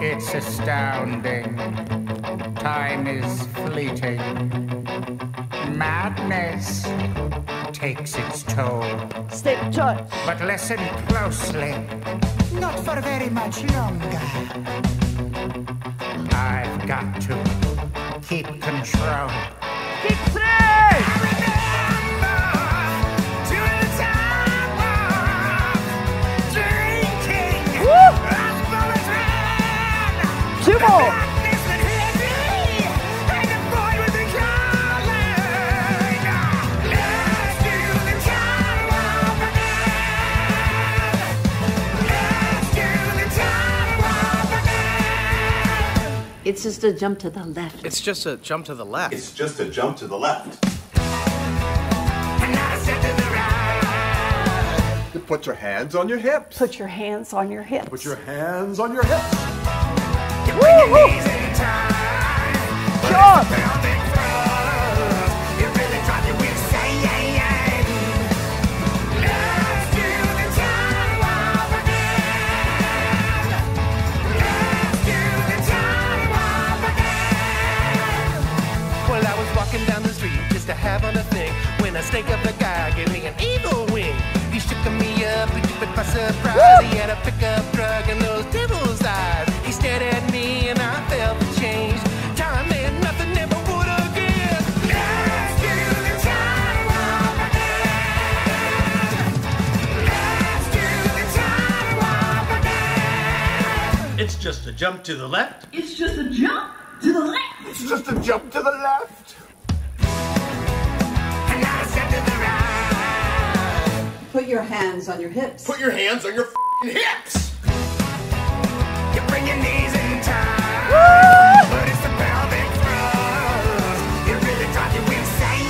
It's astounding. Time is fleeting. Madness takes its toll. Stay put. But listen closely. Not for very much longer. I've got to keep control. Keep It's just a jump to the left. It's just a jump to the left. It's just a jump to the left. You put your hands on your hips. Put your hands on your hips. Put your hands on your hips. Walking down the street just to have on a thing when I snake up a guy gave me an evil wing. He shook me up, he took it by surprise. He had a pickup truck and those devil's eyes. He stared at me and I felt the change. Time meant nothing, never would again. Let's do the time warp again. Let's do the time warp again. It's just a jump to the left. It's just a jump to the left. It's just a jump to the left. Your hands on your hips. Put your hands on your f***ing hips. You bring your knees in time, but it's the pelvic thrust. It really drives you insane.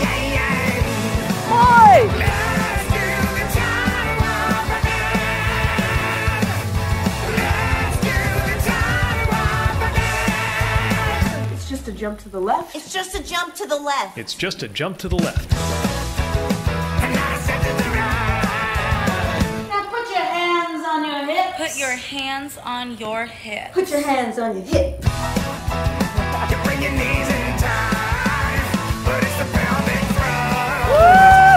Boy! Let's do the time warp again. Let's do the time warp again. It's just a jump to the left. It's just a jump to the left. It's just a jump to the left. Put your hands on your hip. Put your hands on your hip. You bring your knees in time, but it's the pelvic thrust.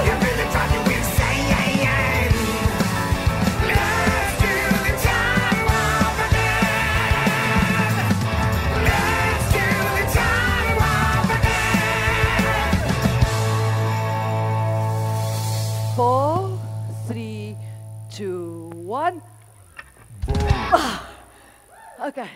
It really drives you insane. Let's do the time warp again. Let's do the time warp again. Four, three, two, one. Okay.